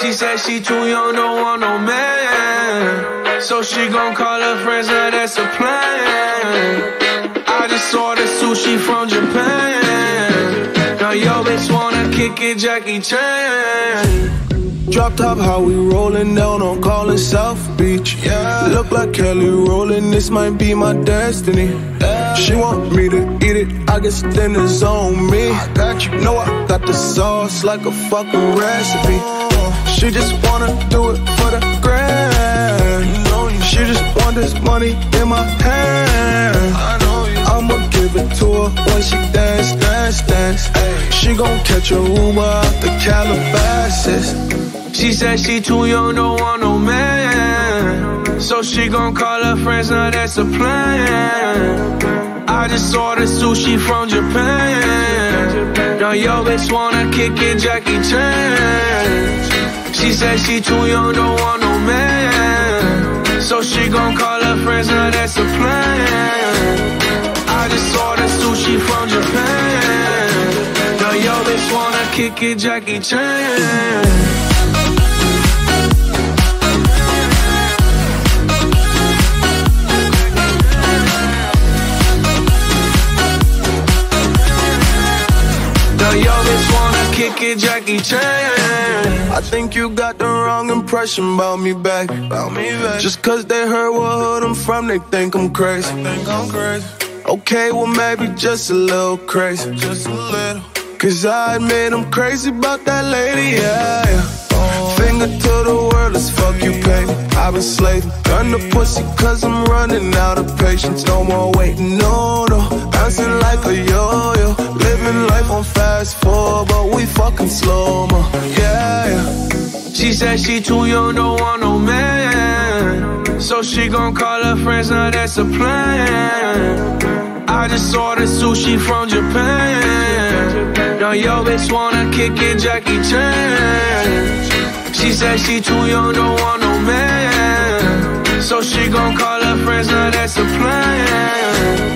She said she too young, don't want no man. So she gon' call her friends, now that's a plan. I just ordered sushi from Japan. Now yo bitch wanna kick it, Jackie Chan. Drop top, how we rollin' down on Collins South Beach. Yeah. Look like Kelly Rowland, this might be my destiny. Yeah. She want me to eat it, I guess then it's on me. I got you. Know I got the sauce like a fucking recipe. Uh, she just wanna do it for the grand. She just want this money in my hand. I'ma give it to her when she dance, dance, dance. She gon' catch a Uber out the Calabasas. She said she too young, don't want no man. So she gon' call her friends, now that's a plan. I just ordered sushi from Japan. Now yo bitch wanna kick it, Jackie Chan. She said she too young, don't want no man. So she gon' call her friends, now that's a plan. I just ordered sushi from Japan. Now yo bitch wanna kick it, Jackie Chan. Kick it, Jackie Chan. I think you got the wrong impression about me back. About me back. Just cause they heard what hood I'm from, they think I'm crazy. They think I'm crazy. Okay, well maybe just a little crazy. Just a little. Cause I admit I'm crazy about that lady, yeah, yeah. Finger to the world, let's fuck you, baby. I've been slaving, gun the pussy cause I'm running out of patience. No more waiting, no, no. Bouncing like a yo-yo. Living life on fast forward, but we fucking slow mo, yeah, yeah. She said she too young, don't want no man. So she gon' call her friends, now that's a plan. I just ordered sushi from Japan. Now yo bitch wanna kick it, Jackie Chan. She said she too young, don't want no man. So she gon' call her friends, now that's a plan.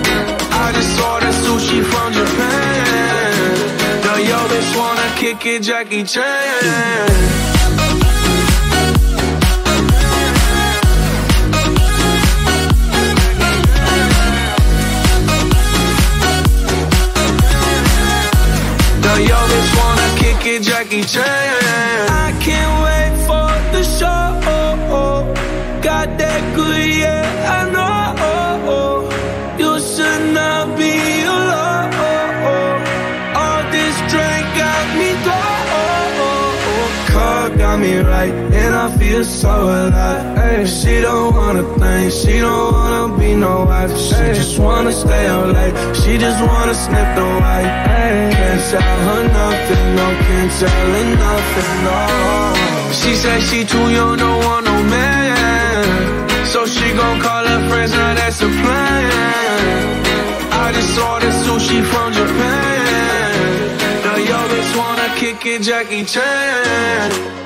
Kick it, Jackie Chan. Jackie Chan. I can't wait for the show. Got that good, got me right, and I feel so alive. Ay, she don't wanna think, she don't wanna be no wife. She just wanna stay out late, she just wanna snip the white. Ay, can't tell her nothing, no, can't tell her nothing, no. She said she too young, don't want no man. So she gon' call her friends, now that's a plan. I just ordered sushi from Japan. Now yo bitch wanna kick it, Jackie Chan.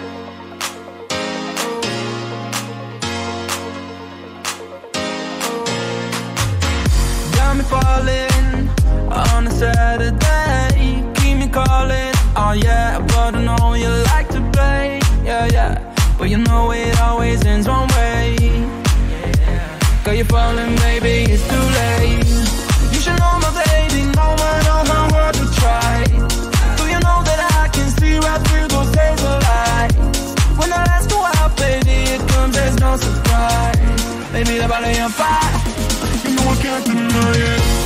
Falling on a Saturday. Keep me calling. Oh yeah, but I know you like to play. Yeah, yeah. But you know it always ends one way. Got you're falling, baby, it's too late. You should know my baby, no matter how hard to try. Do you know that I can see right through those hazel lights? When the lights go out, baby, it comes as no surprise. Baby, the body on fire. You know I can't deny it.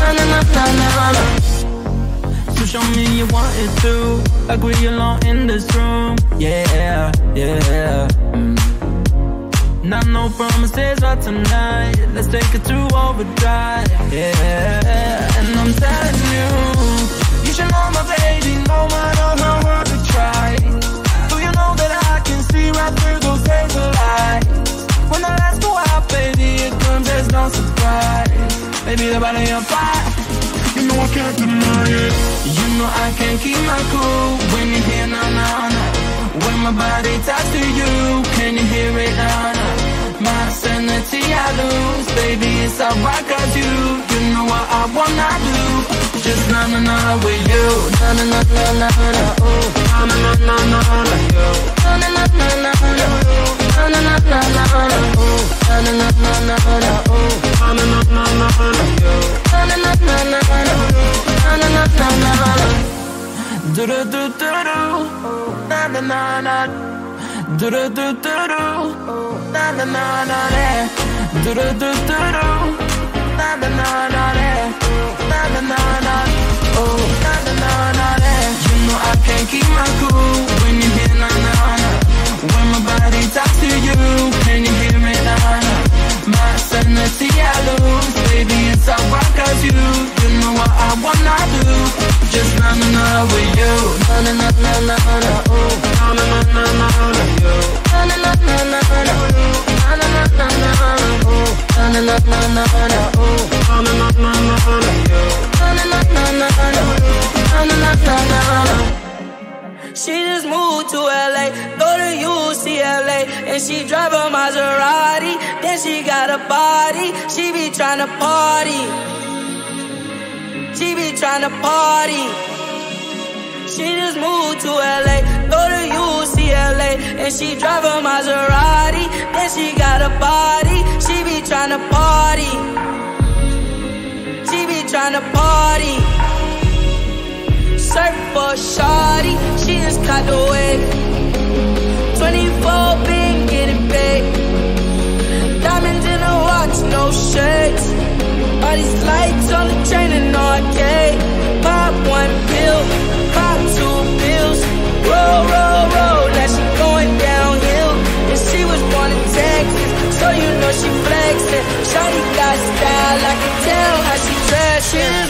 na na na na na. So show me you want it too, like we alone in this room, yeah, yeah. Mm. Not no promises but tonight Let's take it to overdrive Yeah baby, the body on fire. You know I can't deny it. You know I can't keep my cool when you hear na na na. When my body talks to you, can you hear it na na? My sanity I lose, baby, it's alright cause you, you know what I wanna do. Just na na na with you, na na na na na na, ooh, na na na na na na, you, na na na na na na, na na na na na na, ooh, na na na na na na, ooh, na na na na na na, you, na na na na na na, na na na na na na. Do do do do do, na na na na. Do do do do do, na na na na na. Do do do do, na na na na na. Na na na na, oh na na na na na. You know I can't keep my cool when you hear na na na. When my body talks to you, can you hear me na na? My sanity I lose, baby it's alright cause you, you know what I wanna do. Just na na na with you, na na na na na na, oh na na na na na na, you, na na na na na na, na na na na na na, oh na na na na na na, oh na na na na na na, you, na na na na na na, na na na na na na. She just moved to LA, go to UCLA, and she drive a Maserati. Then she got a body, she be tryna party. She be tryna party. She just moved to LA, go to UCLA, and she drive a Maserati. Then she got a body, she be tryna party. She be tryna party. Surf for shawty, she just caught the wave. 24 been getting paid. Diamonds in a watch, no shades. All these lights on the train and arcade. Pop one pill, pop two pills. Roll, roll, roll, now she going downhill. And she was born in Texas, so you know she flexing. Shawty got style, I can tell how she dress.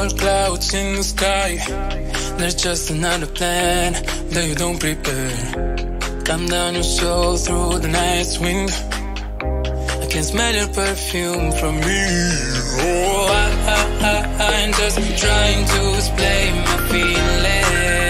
Light, clouds in the sky. There's just another plan that you don't prepare. Calm down your soul through the night's wind. I can smell your perfume from me. Oh, I, I, I, I'm just trying to explain my feeling.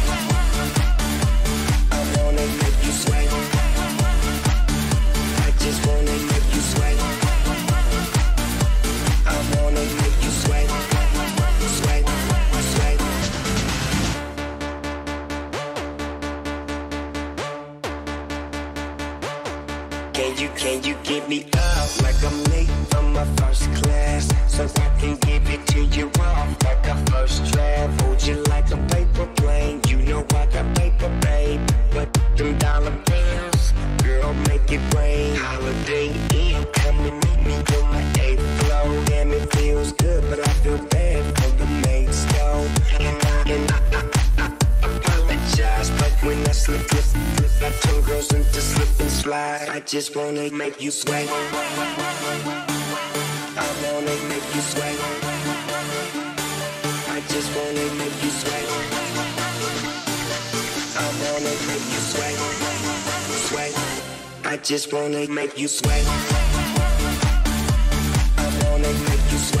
just wanna make you sweat. I wanna make you sweat.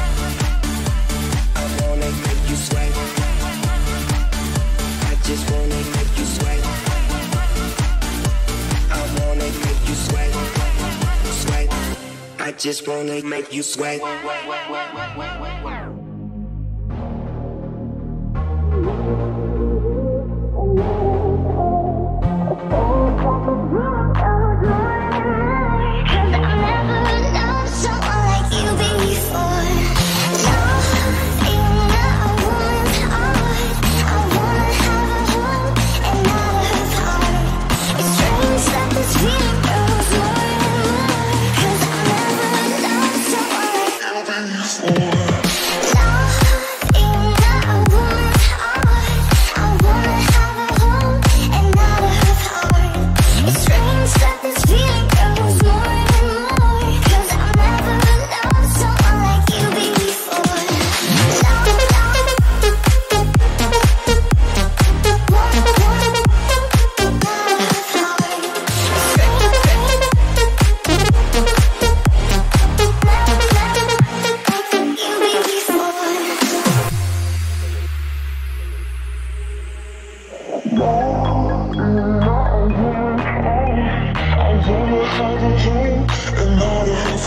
Just wanna make you sweat.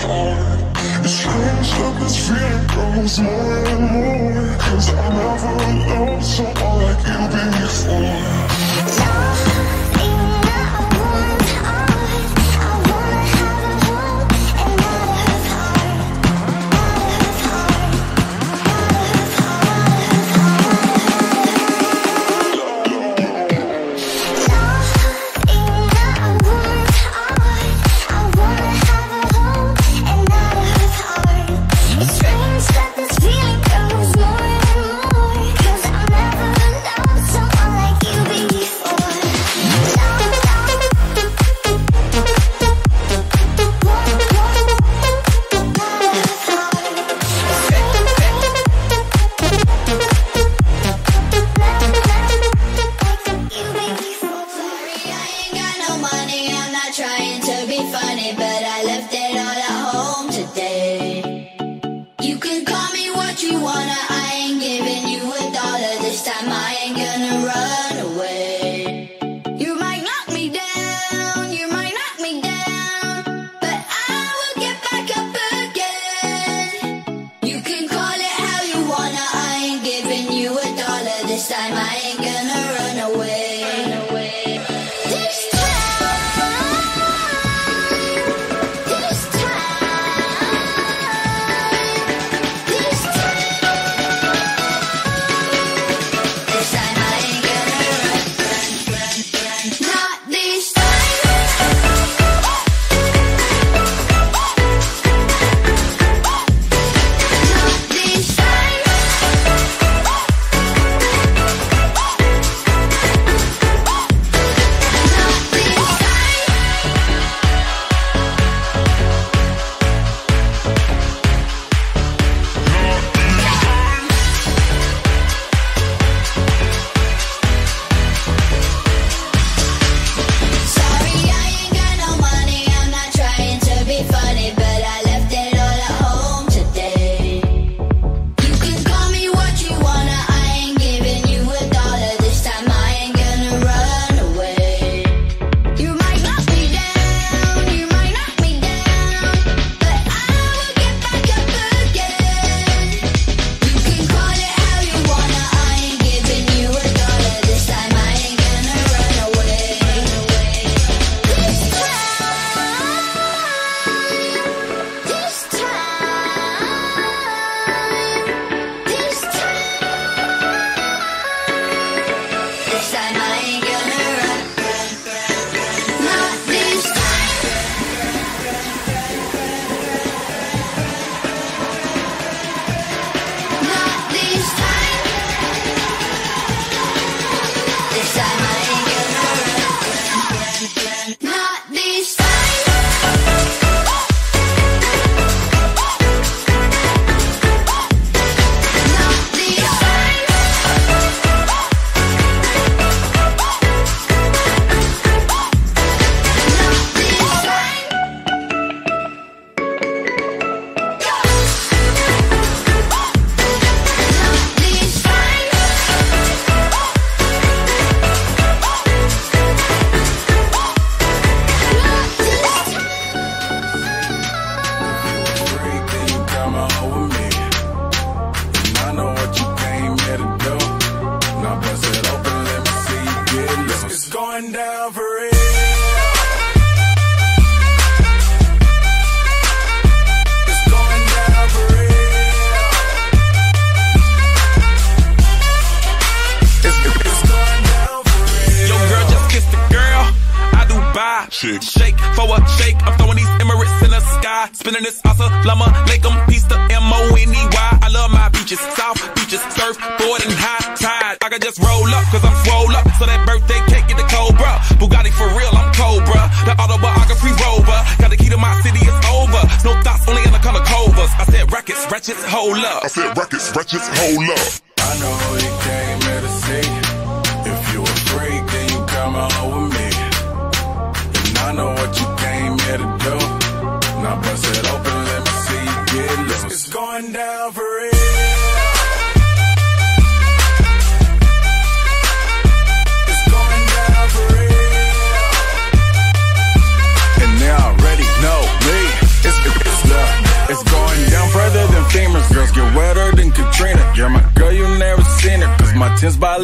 It's strange that this feeling grows more and more Cause I never alone, so I like you before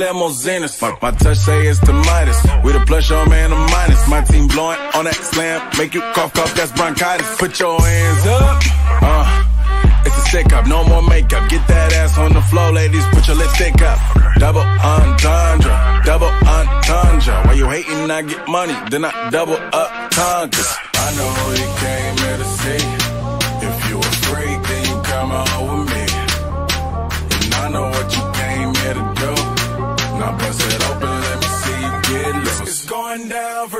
by limousines. My, my touch say it's the Midas. With a plus, your man, a minus. My team blowing on that slam. Make you cough, cough, that's bronchitis. Put your hands up. Uh. It's a sick up, no more makeup. Get that ass on the floor, ladies. Put your lipstick up. Double entendre, double entendre. Why you hating? I get money, then I double up conquers. I know you came here to see. Let me see you get loose. It's going down for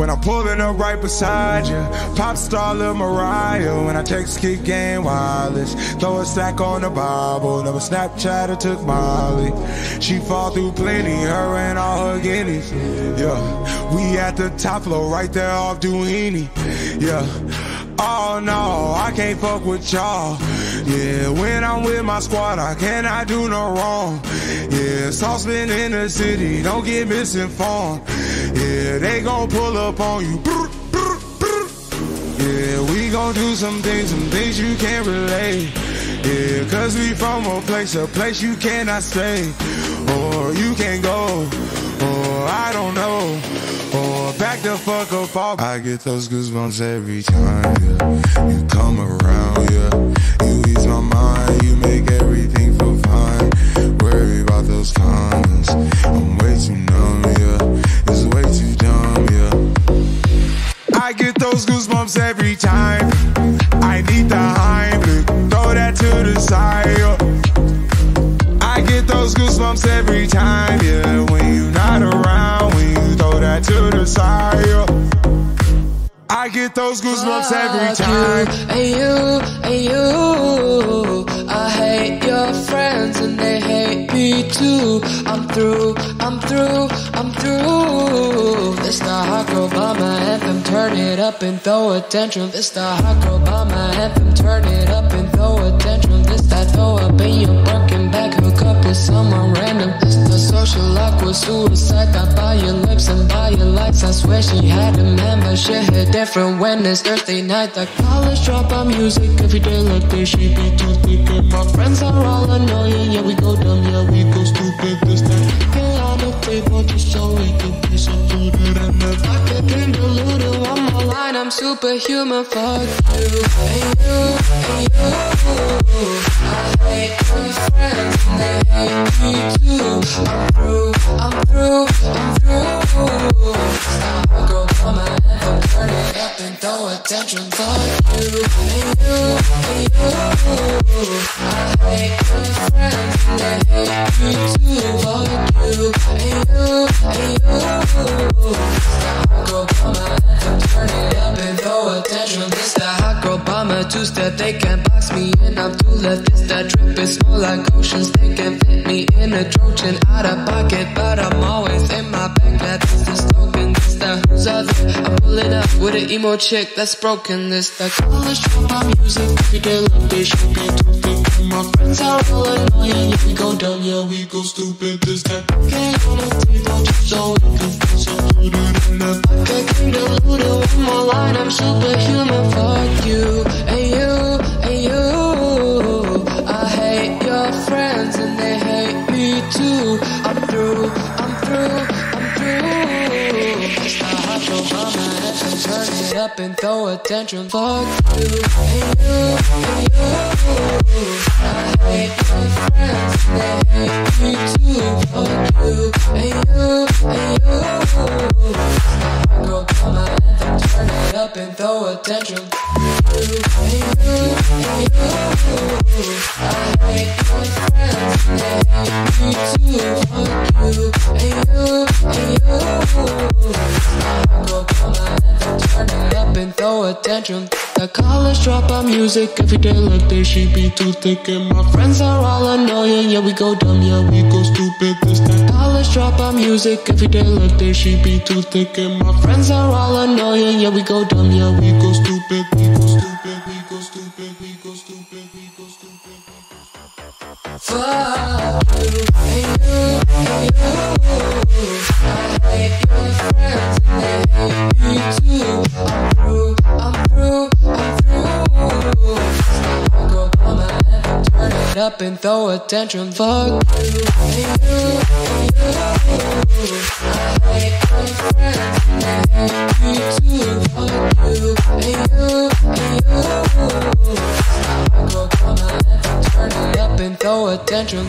When I'm pulling up right beside you, pop star Lil Mariah. When I text kick game wireless, throw a stack on the Bible. Never Snapchat or took Molly. She fall through plenty, her and all her guineas. Yeah, we at the top floor, right there off Doheny. Yeah. Oh no, I can't fuck with y'all. Yeah, when I'm with my squad, I cannot do no wrong. Yeah, saucepan in the city, don't get misinformed. Yeah, they gon' pull up on you. Yeah, we gon' do some things, some things you can't relate. Yeah, cause we from a place, a place you cannot stay. Or you can't go. Or I don't know. Or back the fuck up all. I get those goosebumps every time, yeah. You come around, yeah. You ease my mind, you make everything feel fine. Worry about those comments. I'm way too numb, yeah. those goosebumps every time. I need the Heimlich, throw that to the side. I get those goosebumps every time, yeah. When you're not around, when you throw that to the side. I get those goosebumps every time. And you, and you, I hate your friends and they hate me too. I'm through, I'm through, I'm through. This the hot girl bummer anthem, turn it up and throw a tantrum. This the hot girl bummer anthem, turn it up and throw a tantrum. This that throw up in your working back, with someone random. This the social awkward suicide, got by your lips and by your likes. I swear she had a man, but shit hit different when it's Thursday night. The college dropout music every day like this. She be too thick, and my friends are all annoying. Yeah, we go dumb, yeah, we go stupid. This that get on the table just so we can be so loaded. And if I could drink diluted one more line, I'm superhuman. Fuck you, and you, and you. I hate your friends and they hate me too. I'm through, I'm through, I'm through. Stop, girl, come on, and turn it up and throw a tantrum. Fuck you, and you, and you. I hate your friends and they hate me too. Fuck you, and you, and you. Stop, girl, come on, and turn it tantrum. This the hot girl bummer, two step, they can't box me in. I'm too left. This that drip is small like oceans. They can fit me in a Trojan out of pocket, but I'm always in my bag. That is the slogan. This that who's other. I'm pulling up with an emo chick that's broken. This that college dropout music. Every day like this should be too. My friends are all annoying. Yeah, we go dumb, yeah, we go stupid. This that get on the table just so we can feel so loaded. And if I I'm superhuman. Throw a tantrum. Fuck you and you and you. I hate your friends they hate me too. Fuck you and you and you. Hot girl by my anthem, turn it up and throw a tantrum. You and you and you. I hate your friends they hate me too. Fuck you and you and you. Go come on, turn it up and throw a tantrum. The college dropout music every day like this. She be too thick and my friends are all annoying. Yeah, we go dumb, yeah, we go stupid. This that college dropout music every day like this. She be too thick and my friends are all annoying. Yeah, we go dumb, yeah, we go stupid. We go stupid. We go stupid. We go stupid. We go stupid. Fuck you you you. I hate your friends on my anthem, turn it up and throw a tantrum.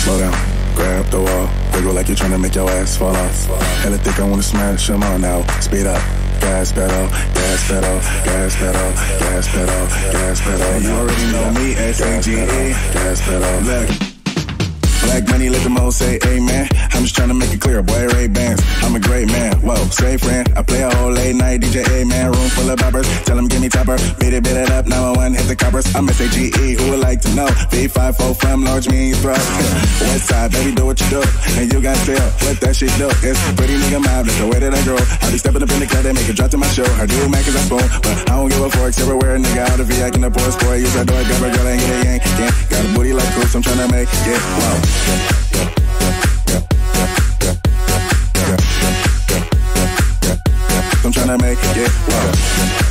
Slow down, grab the wall. Wiggle like you're trying to make your ass fall off. Hella thick, I wanna smash them all now. Speed up. Gas pedal, gas pedal, gas pedal, gas pedal, gas pedal. You already know me, S-A-G-E. Gas pedal, look. Black money, let them all say amen. I'm just trying to make it clear, boy, Ray Bans. I'm a great man, whoa, straight friend. I play a whole late night DJ, amen. Room full of boppers, tell them give me topper. Beat it, beat it up, now I want hit the coppers. I'm S-A-G-E, who would like to know? V54 from large me in your. West side, baby, do what you do. And you got tell what that shit do. It's pretty nigga mob, that's the way that I grow. I be stepping up in the club, they make it drop to my show. I do Mac as I spoon, but I don't give a fork. Everywhere, nigga, out of V, I can afford sport. Use that door, grab a girl, and get a yank. Yeah, got a booty like Chris, I'm trying to make it. Whoa. I'm tryna make it whoa.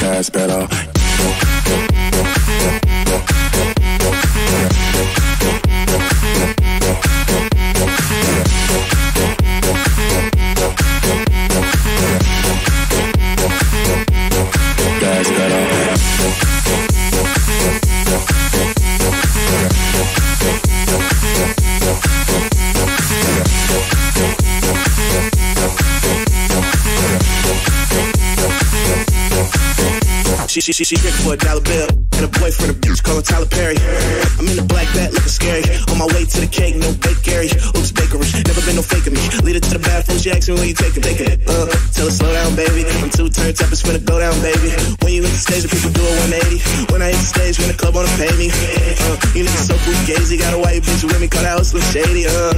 That's better. She, she, she, rich for a dollar bill. And a boyfriend, a bitch Tyler Perry. I'm in the black bat looking scary. On my way to the cake, no bake Gary. Oops, bakery. Never been no faking me. Lead her to the bathroom, she asked me when you taking, it. Uh, tell her slow down, baby. I'm two turns up, it's finna go down, baby. When you hit the stage, the people do a 180. When I hit the stage, when the club wanna pay me. Uh, you niggas so cool, gazy. Got a white bitch with me, call that house Slim Shady. Uh,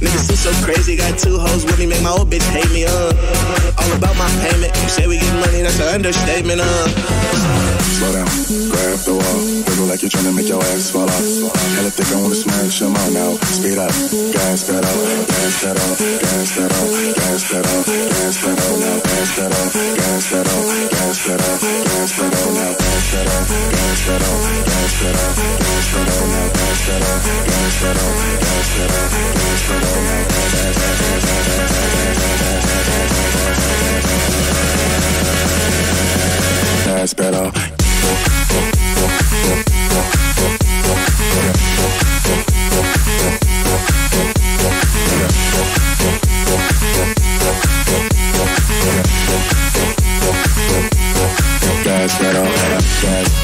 niggas too so crazy. Got two hoes with me, make my old bitch hate me. Uh, all about my payment. You say we get money, that's an understatement. Uh. Slow down, grab the wall. Wiggle like you're trying to make your ass fall off. Hella thick, I wanna smash them all now. Speed up, gas pedal, gas pedal, gas pedal, gas pedal, gas pedal now, gas pedal, gas pedal, gas pedal, gas pedal now, gas pedal, gas pedal, gas pedal, gas pedal now, gas pedal, gas pedal, gas pedal, gas pedal now, gas gas gas gas gas gas gas pedal. Gas pedal, gas, gas,